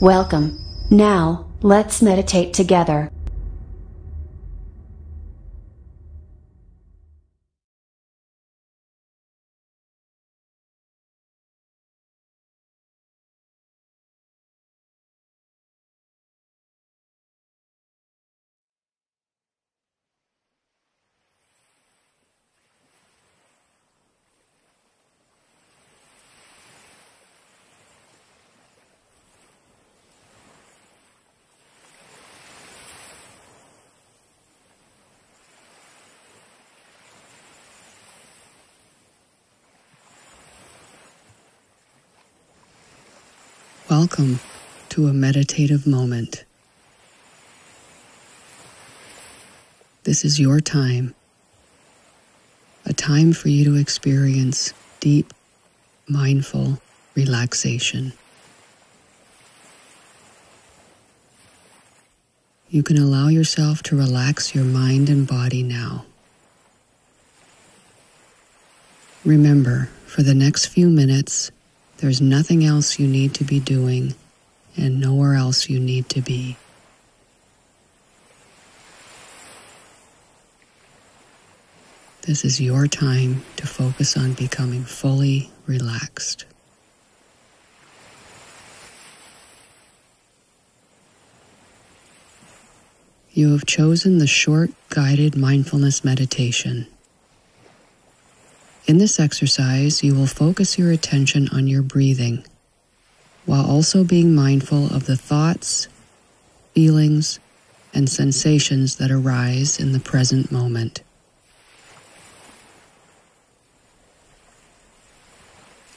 Welcome. Now, let's meditate together. Welcome to a meditative moment. This is your time, a time for you to experience deep, mindful relaxation. You can allow yourself to relax your mind and body now. Remember, for the next few minutes, there's nothing else you need to be doing and nowhere else you need to be. This is your time to focus on becoming fully relaxed. You have chosen the short guided mindfulness meditation. In this exercise, you will focus your attention on your breathing while also being mindful of the thoughts, feelings, and sensations that arise in the present moment.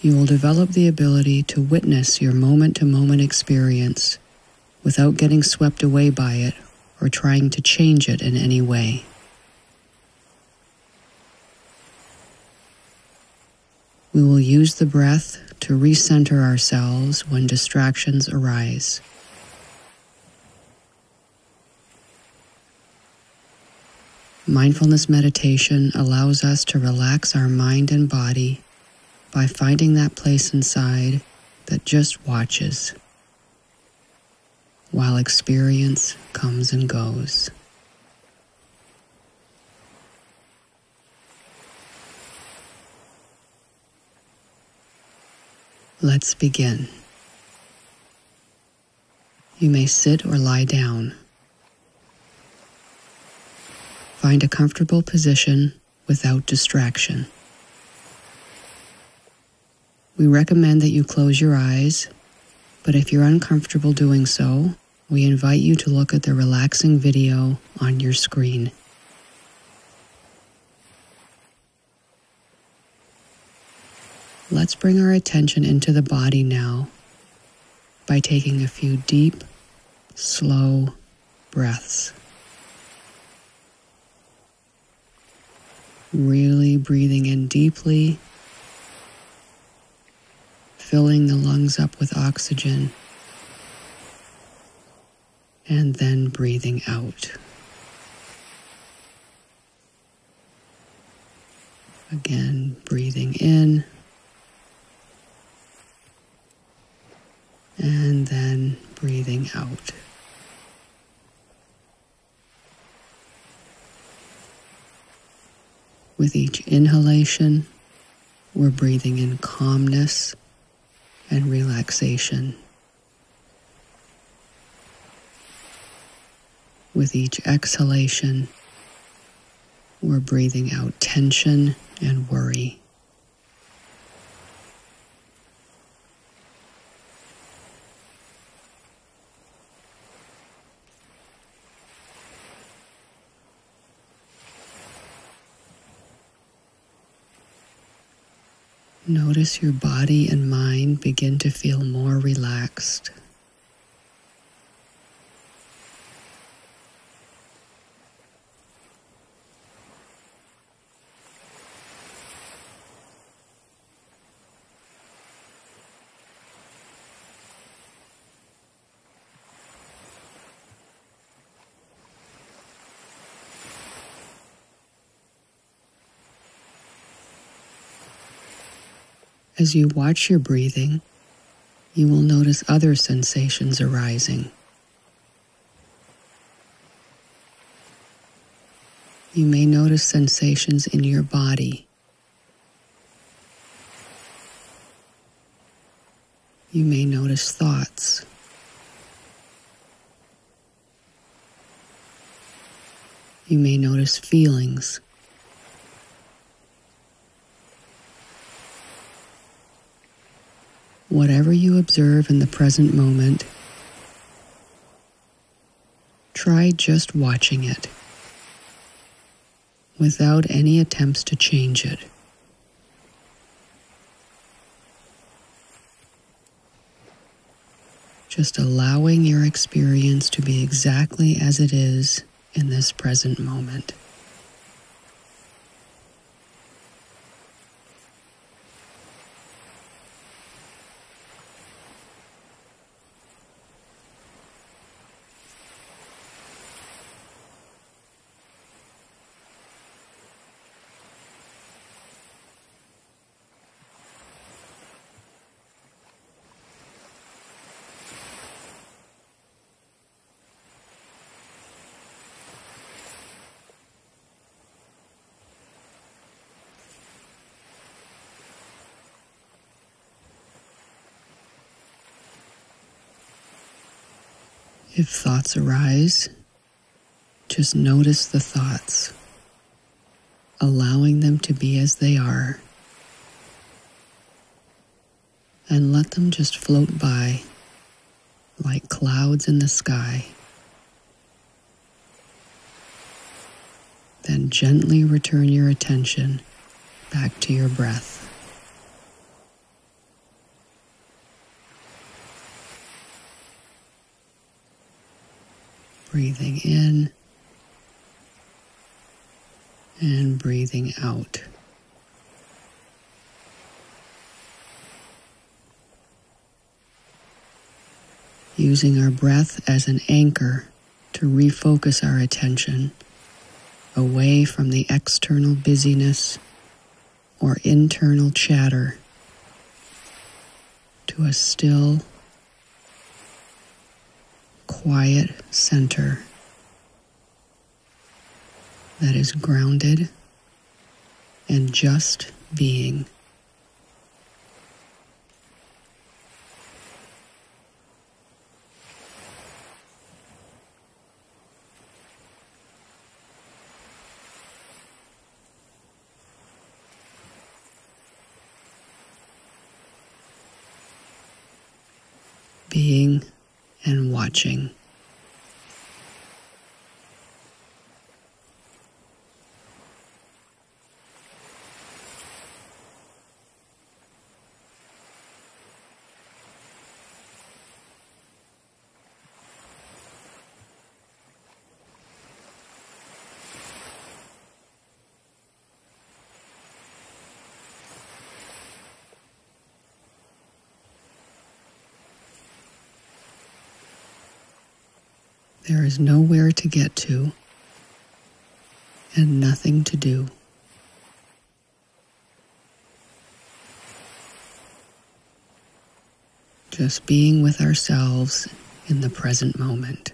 You will develop the ability to witness your moment to moment experience without getting swept away by it or trying to change it in any way. We will use the breath to recenter ourselves when distractions arise. Mindfulness meditation allows us to relax our mind and body by finding that place inside that just watches while experience comes and goes. Let's begin. You may sit or lie down. Find a comfortable position without distraction. We recommend that you close your eyes, but if you're uncomfortable doing so, we invite you to look at the relaxing video on your screen. Let's bring our attention into the body now by taking a few deep, slow breaths. Really breathing in deeply, filling the lungs up with oxygen, and then breathing out. Again, breathing in. and then out. With each inhalation, we're breathing in calmness and relaxation. With each exhalation, we're breathing out tension and worry. Notice your body and mind begin to feel more relaxed. As you watch your breathing, you will notice other sensations arising. You may notice sensations in your body. You may notice thoughts. You may notice feelings. Whatever you observe in the present moment, try just watching it without any attempts to change it. Just allowing your experience to be exactly as it is in this present moment. If thoughts arise, just notice the thoughts, allowing them to be as they are, and let them just float by like clouds in the sky. Then gently return your attention back to your breath. Breathing in and breathing out. Using our breath as an anchor to refocus our attention away from the external busyness or internal chatter to a still quiet center that is grounded and just being. Being and watching. There is nowhere to get to and nothing to do. Just being with ourselves in the present moment.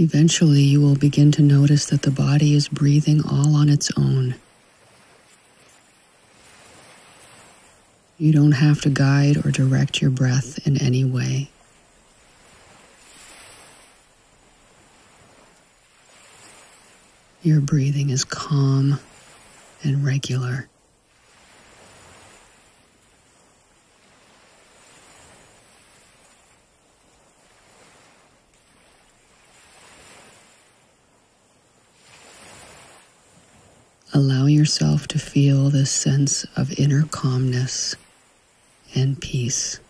Eventually, you will begin to notice that the body is breathing all on its own. You don't have to guide or direct your breath in any way. Your breathing is calm and regular. Allow yourself to feel this sense of inner calmness and peace.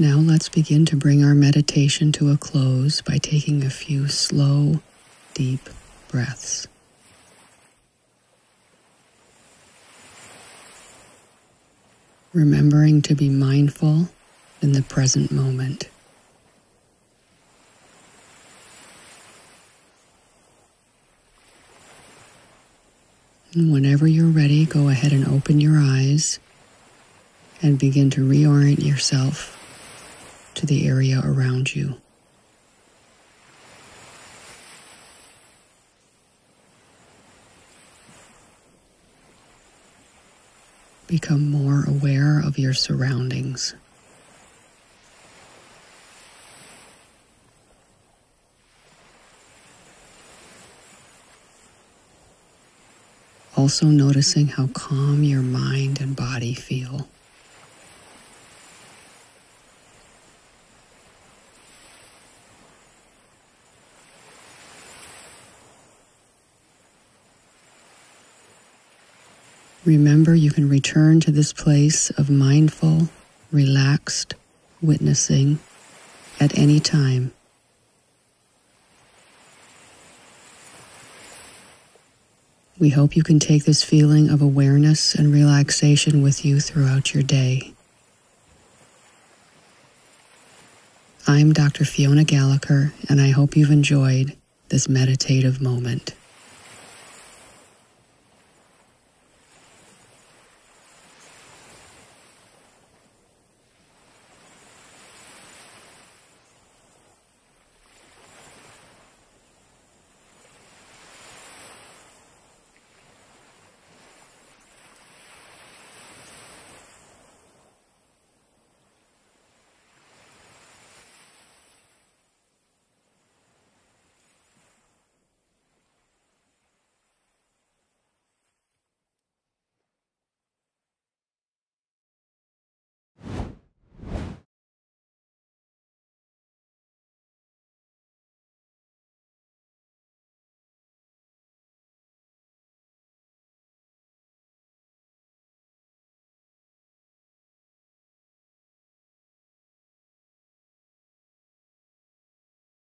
Now let's begin to bring our meditation to a close by taking a few slow, deep breaths. Remembering to be mindful in the present moment. And whenever you're ready, go ahead and open your eyes and begin to reorient yourself to the area around you. Become more aware of your surroundings. Also noticing how calm your mind and body feel. Remember, you can return to this place of mindful, relaxed witnessing at any time. We hope you can take this feeling of awareness and relaxation with you throughout your day. I'm Dr. Fiona Gallagher, and I hope you've enjoyed this meditative moment.